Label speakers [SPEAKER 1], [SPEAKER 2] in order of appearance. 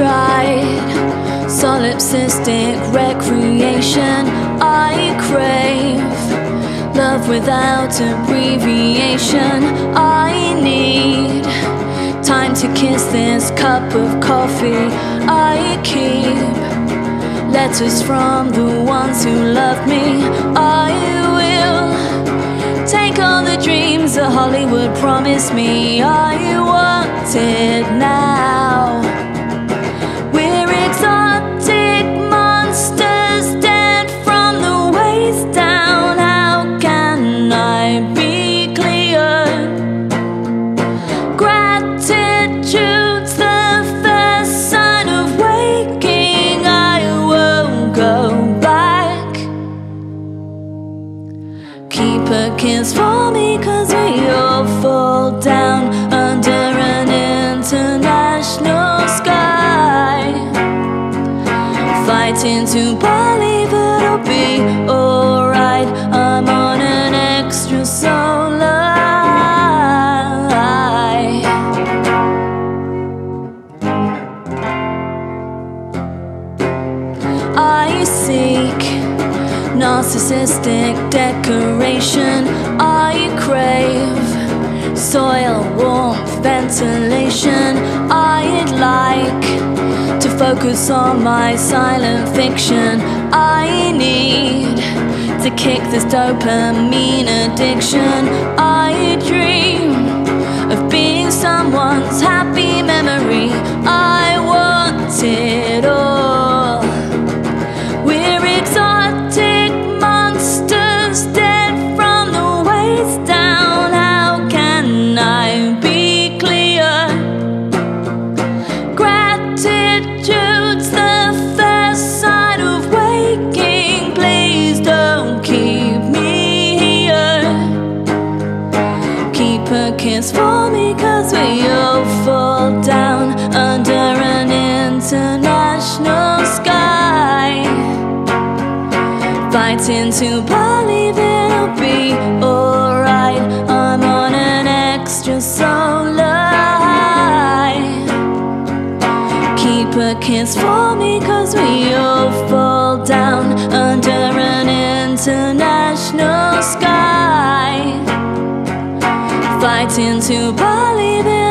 [SPEAKER 1] tried. Solipsistic recreation I crave. Love without abbreviation I need time to kiss this cup of coffee I keep. Letters from the ones who love me I will take all the dreams that Hollywood promised me. I want it now. Keep a kiss for me, cause we all fall down under an international sky. Fighting to narcissistic decoration. I crave soil, warmth, ventilation. I'd like to focus on my silent fiction. I need to kick this dopamine addiction. I dream of being someone's kiss for me, cause we all fall down under an international sky. Fighting to believe it'll be alright. I'm on an extra solar high. Keep a kiss for me, cause we all fall down under an international sky. Fighting to believe it